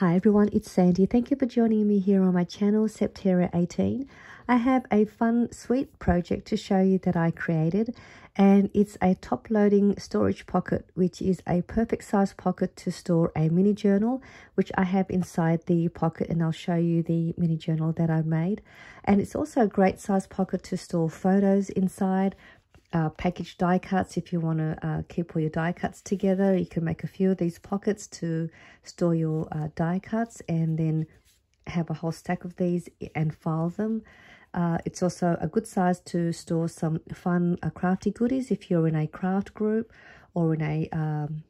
Hi everyone, it's Sandy. Thank you for joining me here on my channel, Septeria18. I have a fun, sweet project to show you that I created and it's a top-loading storage pocket which is a perfect size pocket to store a mini journal which I have inside the pocket and I'll show you the mini journal that I made. And it's also a great size pocket to store photos inside, uh, package die cuts if you want to uh, keep all your die cuts together. You can make a few of these pockets to store your uh, die cuts and then have a whole stack of these and file them. Uh, it's also a good size to store some fun uh, crafty goodies if you're in a craft group or in a um,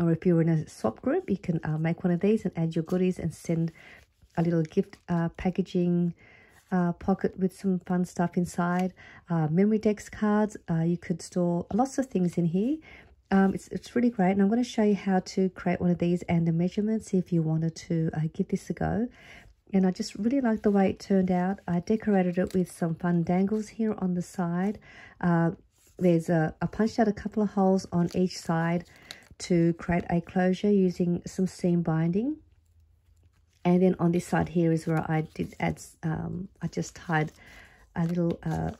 or if you're in a swap group, you can uh, make one of these and add your goodies and send a little gift packaging uh, pocket with some fun stuff inside. Uh, decks cards. Uh, you could store lots of things in here. Um, it's, it's really great. And I'm going to show you how to create one of these and the measurements if you wanted to uh, give this a go. And I just really like the way it turned out. I decorated it with some fun dangles here on the side. Uh, there's a, I punched out a couple of holes on each side to create a closure using some seam binding and then on this side here is where I did add um, I just tied a little uh,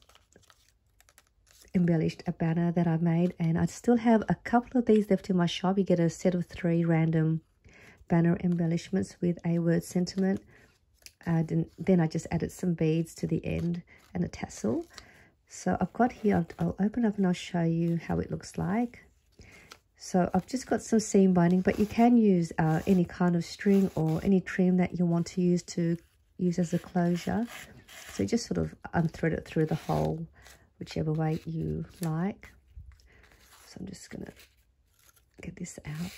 embellished a banner that I made. And I still have a couple of these left in my shop. You get a set of three random banner embellishments with a word sentiment. And then I just added some beads to the end and a tassel. So I've got here I'll, I'll open up and I'll show you how it looks like so I've just got some seam binding, but you can use uh, any kind of string or any trim that you want to use to use as a closure. So just sort of unthread it through the hole, whichever way you like. So I'm just going to get this out.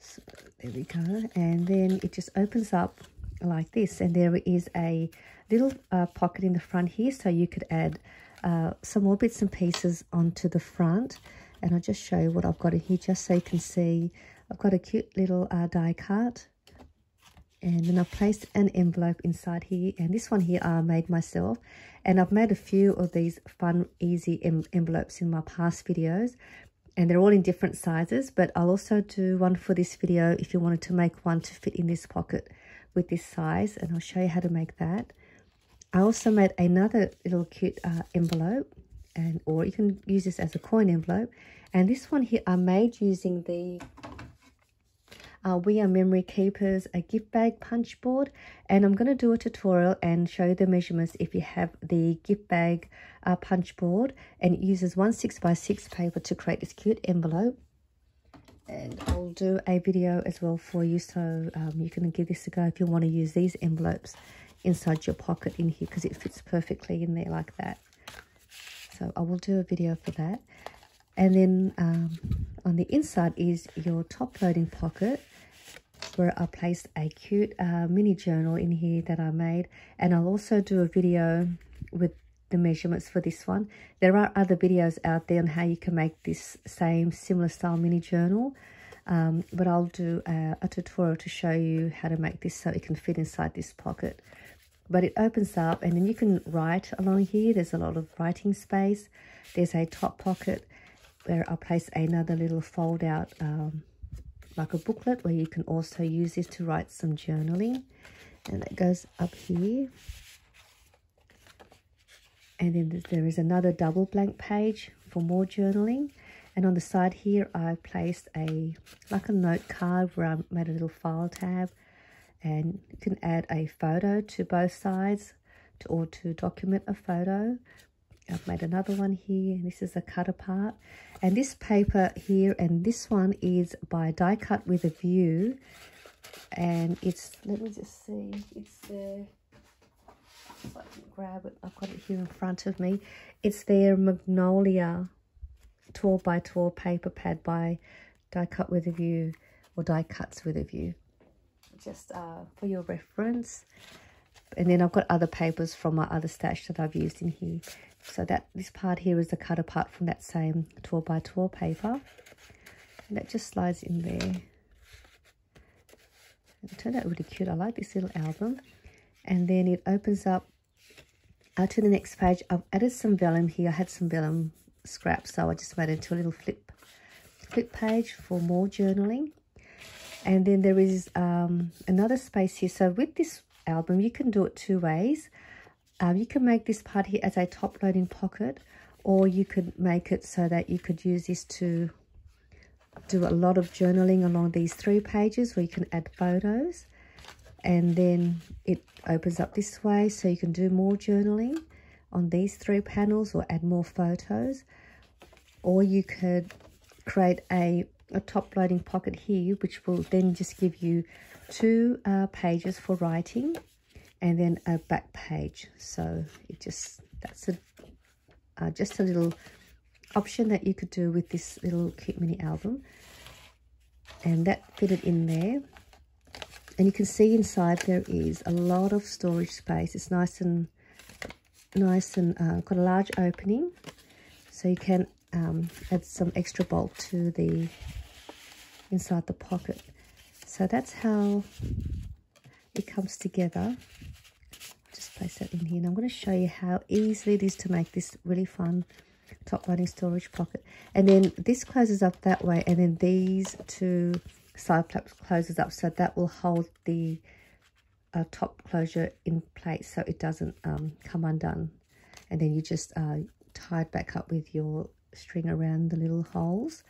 So there we go. And then it just opens up like this. And there is a little uh, pocket in the front here, so you could add uh, some more bits and pieces onto the front and I'll just show you what I've got in here just so you can see. I've got a cute little uh, die cut and then I've placed an envelope inside here and this one here I made myself and I've made a few of these fun easy em envelopes in my past videos and they're all in different sizes but I'll also do one for this video if you wanted to make one to fit in this pocket with this size and I'll show you how to make that I also made another little cute uh, envelope and or you can use this as a coin envelope. And this one here I made using the uh, We Are Memory Keepers a gift bag punch board. And I'm going to do a tutorial and show you the measurements if you have the gift bag uh, punch board. And it uses one 6 by 6 paper to create this cute envelope. And I'll do a video as well for you. So um, you can give this a go if you want to use these envelopes inside your pocket in here because it fits perfectly in there like that. So I will do a video for that. And then um, on the inside is your top loading pocket where I placed a cute uh, mini journal in here that I made. And I'll also do a video with the measurements for this one. There are other videos out there on how you can make this same similar style mini journal. Um, but I'll do a, a tutorial to show you how to make this so it can fit inside this pocket but it opens up and then you can write along here. There's a lot of writing space. There's a top pocket where I'll place another little fold out um, like a booklet where you can also use this to write some journaling. And it goes up here. And then there is another double blank page for more journaling. And on the side here, I placed a like a note card where I made a little file tab and you can add a photo to both sides to, or to document a photo. I've made another one here. This is a cut apart. And this paper here and this one is by Die Cut with a View. And it's, let me just see, it's there. If I can grab it, I've got it here in front of me. It's their Magnolia 12 by 12 paper pad by Die Cut with a View or Die Cuts with a View just uh, for your reference. And then I've got other papers from my other stash that I've used in here. So that this part here is the cut apart from that same 12 by 12 paper. And that just slides in there. It turned out really cute. I like this little album. And then it opens up uh, to the next page. I've added some vellum here. I had some vellum scraps, so I just made it into a little flip flip page for more journaling. And then there is um, another space here. So with this album you can do it two ways. Um, you can make this part here as a top loading pocket or you could make it so that you could use this to do a lot of journaling along these three pages where you can add photos. And then it opens up this way so you can do more journaling on these three panels or add more photos. Or you could create a, a top loading pocket here which will then just give you two uh, pages for writing and then a back page. So it just that's a uh, just a little option that you could do with this little cute mini album. And that fitted in there. And you can see inside there is a lot of storage space. It's nice and nice and uh, got a large opening. So you can um, add some extra bulk to the inside the pocket. So that's how it comes together. Just place that in here. And I'm going to show you how easily it is to make this really fun top loading storage pocket. And then this closes up that way and then these two side flaps closes up so that will hold the uh, top closure in place so it doesn't um, come undone. And then you just uh, tie it back up with your string around the little holes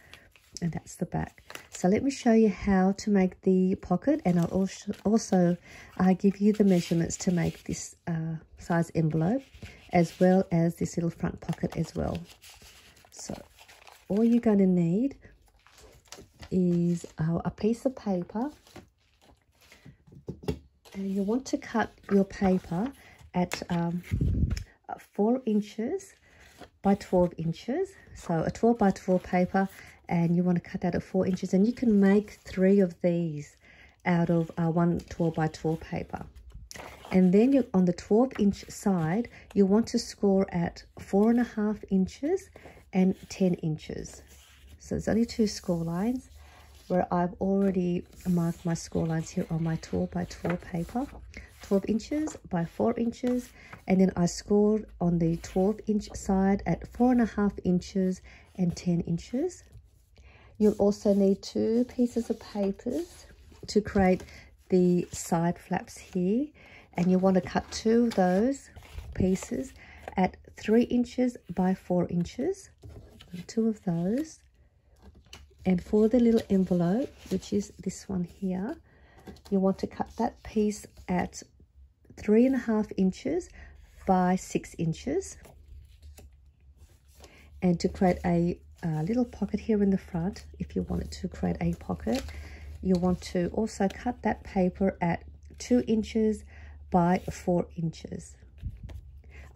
and that's the back. So let me show you how to make the pocket and I'll also, also uh, give you the measurements to make this uh, size envelope as well as this little front pocket as well. So all you're going to need is uh, a piece of paper. And you want to cut your paper at um, 4 inches by 12 inches. So a 12 by 12 paper and you want to cut that at 4 inches and you can make three of these out of uh, one 12 by 12 paper. And then you on the 12 inch side you want to score at four and a half inches and 10 inches. So there's only two score lines where I've already marked my score lines here on my 12 by 12 paper 12 inches by 4 inches and then I scored on the 12 inch side at four and a half inches and 10 inches. You'll also need two pieces of papers to create the side flaps here and you want to cut two of those pieces at 3 inches by 4 inches. Two of those. And for the little envelope which is this one here you want to cut that piece at three and a half inches by six inches. And to create a, a little pocket here in the front if you wanted to create a pocket you want to also cut that paper at two inches by four inches.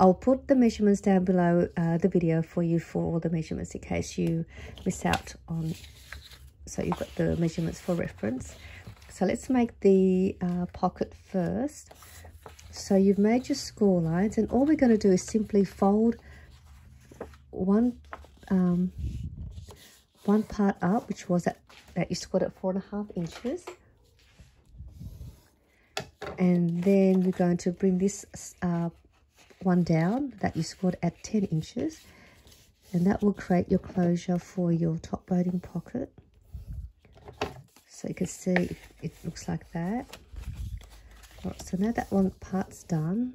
I'll put the measurements down below uh, the video for you for all the measurements in case you miss out on so you've got the measurements for reference. So let's make the uh, pocket first so you've made your score lines and all we're going to do is simply fold one um, one part up which was at that you scored at four and a half inches. And then we're going to bring this uh, one down that you scored at 10 inches. And that will create your closure for your top loading pocket. So you can see it looks like that right, so now that one part's done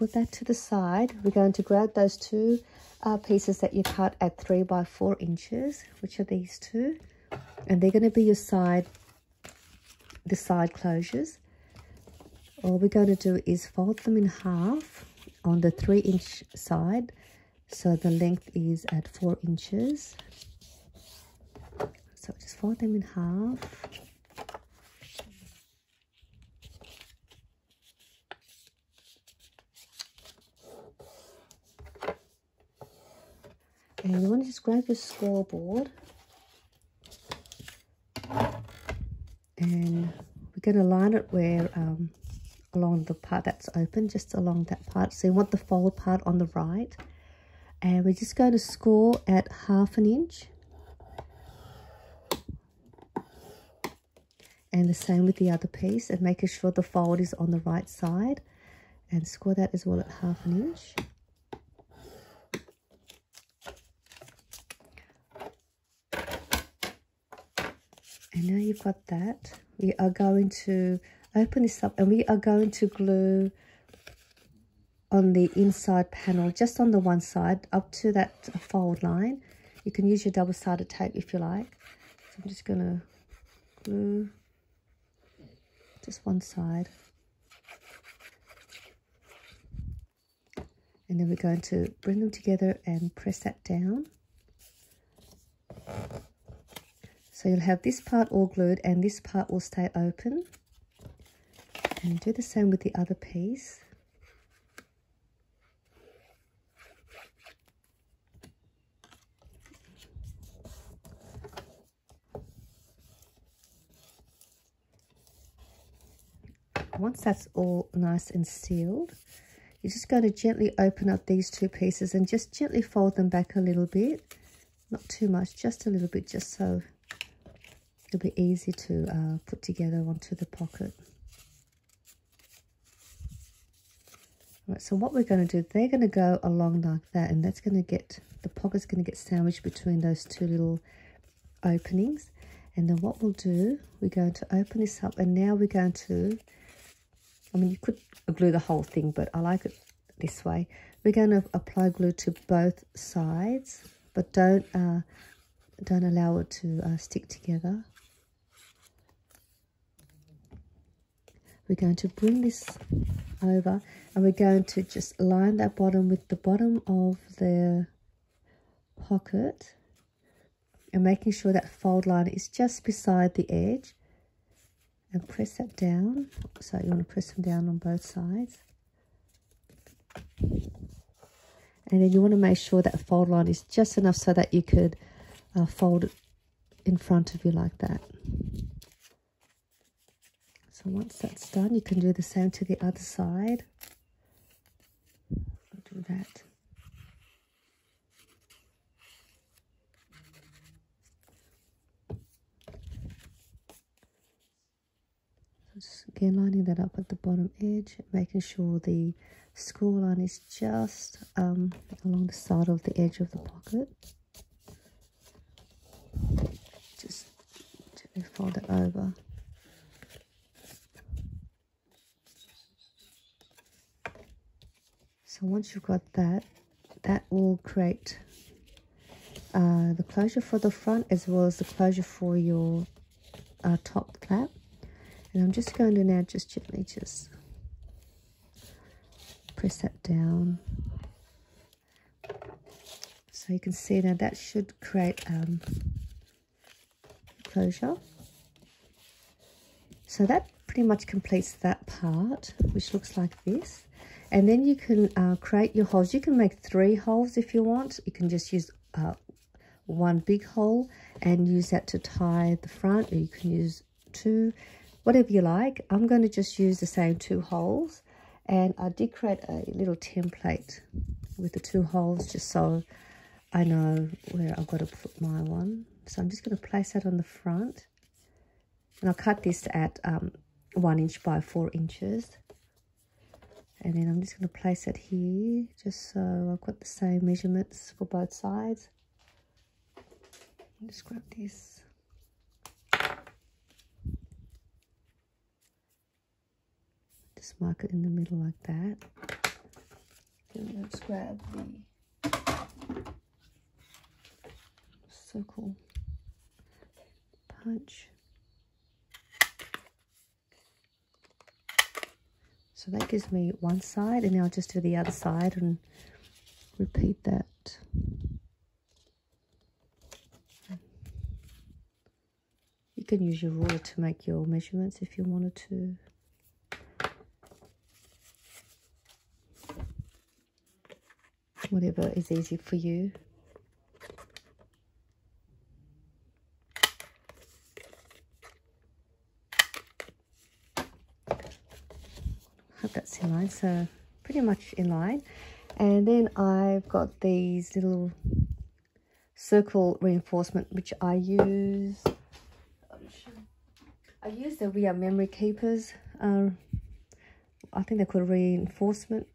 put that to the side. We're going to grab those two uh, pieces that you cut at three by four inches which are these two. And they're going to be your side the side closures. All we're going to do is fold them in half on the three inch side so the length is at four inches. So just fold them in half and you want to just grab your scoreboard and we're going to line it where um, along the part that's open, just along that part. So you want the fold part on the right. And we're just going to score at half an inch. And the same with the other piece and making sure the fold is on the right side. And score that as well at half an inch. And now you've got that. We are going to open this up and we are going to glue on the inside panel just on the one side up to that fold line. You can use your double-sided tape if you like. So I'm just going to glue just one side. And then we're going to bring them together and press that down so you'll have this part all glued and this part will stay open and do the same with the other piece once that's all nice and sealed, you're just going to gently open up these two pieces and just gently fold them back a little bit. Not too much, just a little bit, just so it'll be easy to uh, put together onto the pocket. Right, so what we're going to do, they're going to go along like that, and that's going to get, the pocket's going to get sandwiched between those two little openings. And then what we'll do, we're going to open this up, and now we're going to I mean, you could glue the whole thing, but I like it this way. We're going to apply glue to both sides, but don't uh, don't allow it to uh, stick together. We're going to bring this over and we're going to just line that bottom with the bottom of the pocket and making sure that fold line is just beside the edge and press that down. So you want to press them down on both sides. And then you want to make sure that fold line is just enough so that you could uh, fold it in front of you like that. So once that's done, you can do the same to the other side. I'll do that. just again lining that up at the bottom edge making sure the score line is just um, along the side of the edge of the pocket just gently fold it over so once you've got that that will create uh, the closure for the front as well as the closure for your uh, top flap and I'm just going to now just gently just press that down. So you can see now that should create um, closure. So that pretty much completes that part, which looks like this. And then you can uh, create your holes. You can make three holes if you want. You can just use uh, one big hole and use that to tie the front, or you can use two whatever you like. I'm going to just use the same two holes. And I did create a little template with the two holes just so I know where I've got to put my one. So I'm just going to place that on the front. And I'll cut this at um, one inch by four inches. And then I'm just going to place it here just so I've got the same measurements for both sides. Just grab this just mark it in the middle like that. Then let's grab the circle punch. So that gives me one side and now I'll just do the other side and repeat that. You can use your ruler to make your measurements if you wanted to. whatever is easy for you. Hope that's in line so pretty much in line and then I've got these little circle reinforcement which I use I use the We Are Memory Keepers uh, I think they're called reinforcement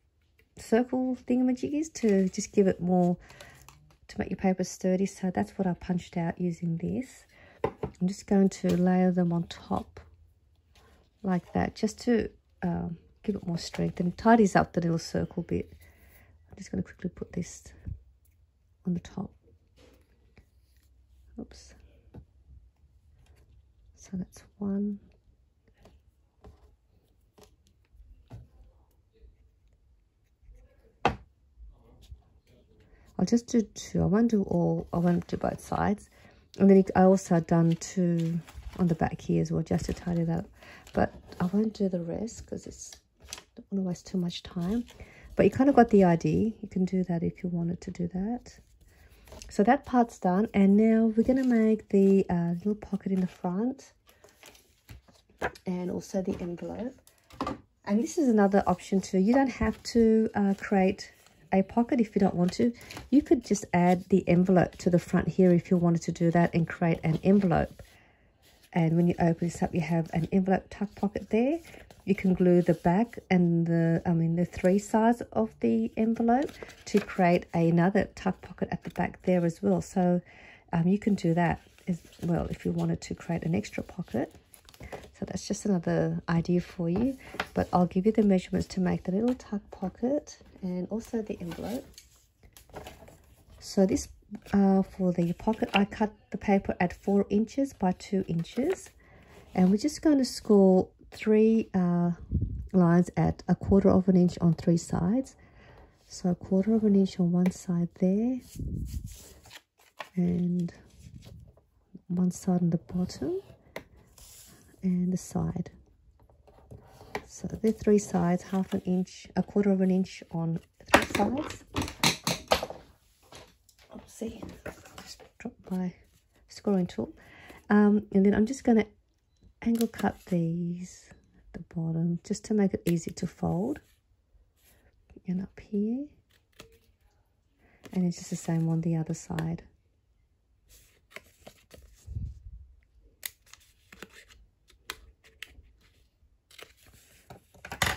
circle thingamajiggies to just give it more, to make your paper sturdy. So that's what I punched out using this. I'm just going to layer them on top like that just to um, give it more strength and tidies up the little circle bit. I'm just going to quickly put this on the top. Oops. So that's one. I'll just do two. I won't do all. I won't do both sides. And then I also done two on the back here as well, just to tidy that up. But I won't do the rest because it's don't want to waste too much time. But you kind of got the idea. You can do that if you wanted to do that. So that part's done. And now we're going to make the uh, little pocket in the front. And also the envelope. And this is another option too. You don't have to uh, create a pocket if you don't want to. You could just add the envelope to the front here if you wanted to do that and create an envelope. And when you open this up, you have an envelope tuck pocket there. You can glue the back and the, I mean, the three sides of the envelope to create another tuck pocket at the back there as well. So um, you can do that as well if you wanted to create an extra pocket. So that's just another idea for you. But I'll give you the measurements to make the little tuck pocket and also the envelope. So this uh, for the pocket, I cut the paper at 4 inches by 2 inches. And we're just going to score three uh, lines at a quarter of an inch on three sides. So a quarter of an inch on one side there. And one side on the bottom. And the side. So the three sides, half an inch, a quarter of an inch on three sides. See, just drop my scoring tool. Um, and then I'm just going to angle cut these at the bottom just to make it easy to fold. And up here. And it's just the same on the other side.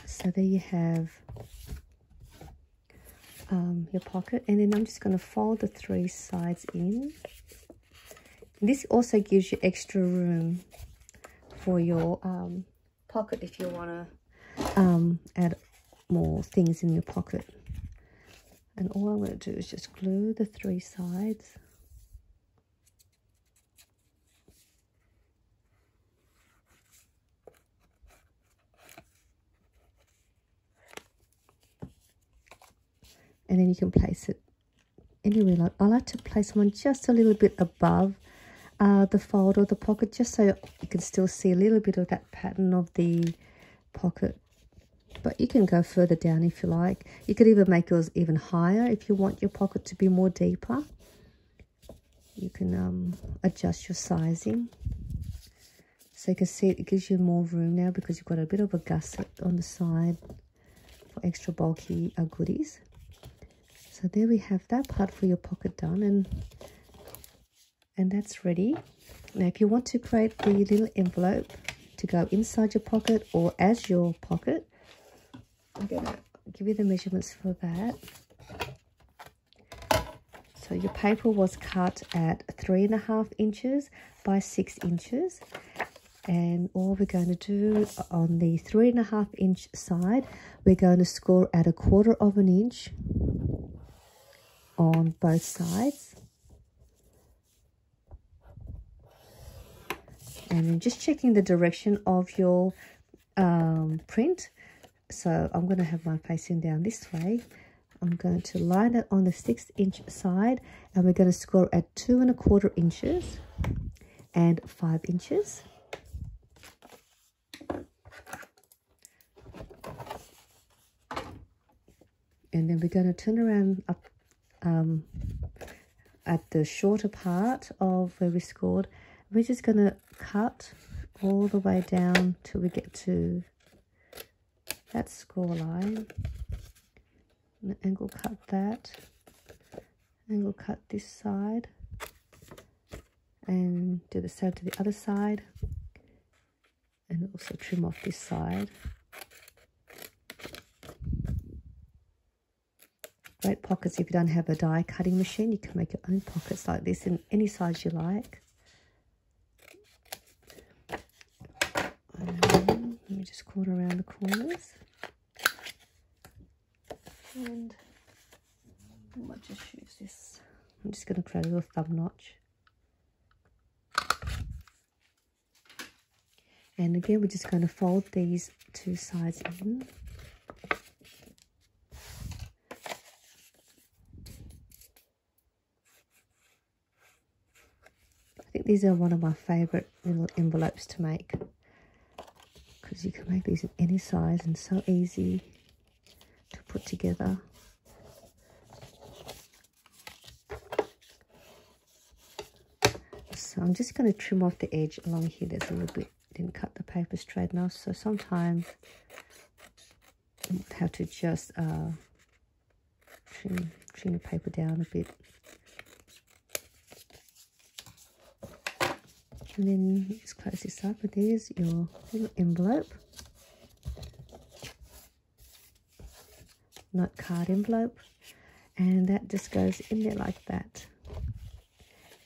So there you have um, your pocket. And then I'm just going to fold the three sides in. This also gives you extra room for your um, pocket if you want to um, add more things in your pocket. And all I'm going to do is just glue the three sides. And then you can place it anywhere. Like I like to place one just a little bit above uh, the fold or the pocket just so you can still see a little bit of that pattern of the pocket. But you can go further down if you like. You could even make yours even higher if you want your pocket to be more deeper. You can um, adjust your sizing. So you can see it, gives you more room now because you've got a bit of a gusset on the side for extra bulky uh, goodies so there we have that part for your pocket done and and that's ready. Now if you want to create the little envelope to go inside your pocket or as your pocket i'm gonna give you the measurements for that. So your paper was cut at three and a half inches by six inches. And all we're going to do on the three and a half inch side we're going to score at a quarter of an inch on both sides. And then just checking the direction of your um, print. So I'm going to have mine facing down this way. I'm going to line it on the six inch side and we're going to score at two and a quarter inches and five inches. And then we're going to turn around up um, at the shorter part of where we scored. We're just going to cut all the way down till we get to that score line. And angle cut that. Angle cut this side. And do the same to the other side. And also trim off this side. great pockets if you don't have a die cutting machine. You can make your own pockets like this in any size you like. Um, let me just quarter around the corners. And I might just use this. I'm just going to create a little thumb notch. And again, we're just going to fold these two sides in. These are one of my favourite little envelopes to make because you can make these in any size and so easy to put together. So I'm just going to trim off the edge along here. There's a little bit didn't cut the paper straight enough so sometimes you have to just uh, trim, trim the paper down a bit and then just close this up and there's your little envelope note card envelope and that just goes in there like that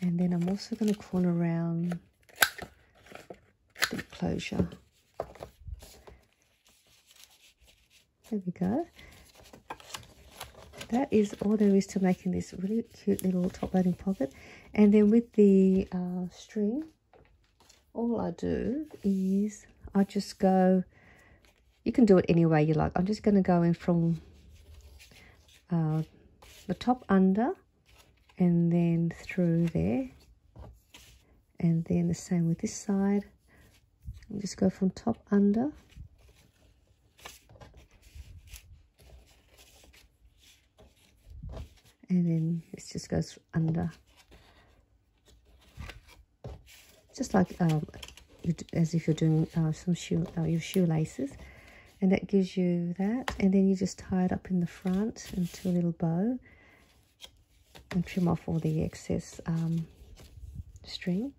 and then I'm also going to corner around the closure. There we go. That is all there is to making this really cute little top loading pocket. And then with the uh, string, all I do is I just go, you can do it any way you like. I'm just going to go in from uh, the top under and then through there. And then the same with this side and just go from top under and then this just goes under just like um, as if you're doing uh, some shoe uh, your shoelaces and that gives you that. And then you just tie it up in the front into a little bow and trim off all the excess um, string.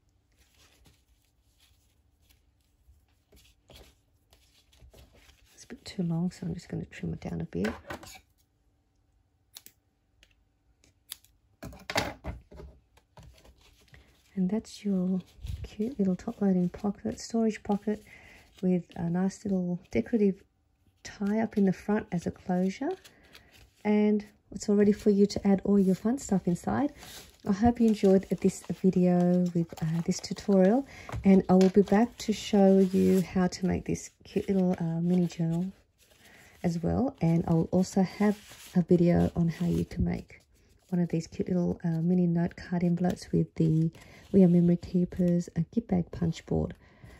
It's a bit too long, so I'm just going to trim it down a bit. And that's your cute little top loading pocket, storage pocket with a nice little decorative tie up in the front as a closure. And it's all ready for you to add all your fun stuff inside. I hope you enjoyed this video with uh, this tutorial and I will be back to show you how to make this cute little uh, mini journal as well and I'll also have a video on how you can make one of these cute little uh, mini note card envelopes with the We Are Memory Keepers a gift bag punch board.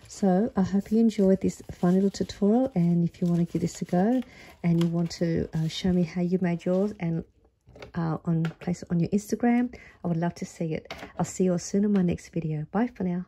So I hope you enjoyed this fun little tutorial and if you want to give this a go and you want to uh, show me how you made yours and uh, on place it on your Instagram. I would love to see it. I'll see you all soon in my next video. Bye for now.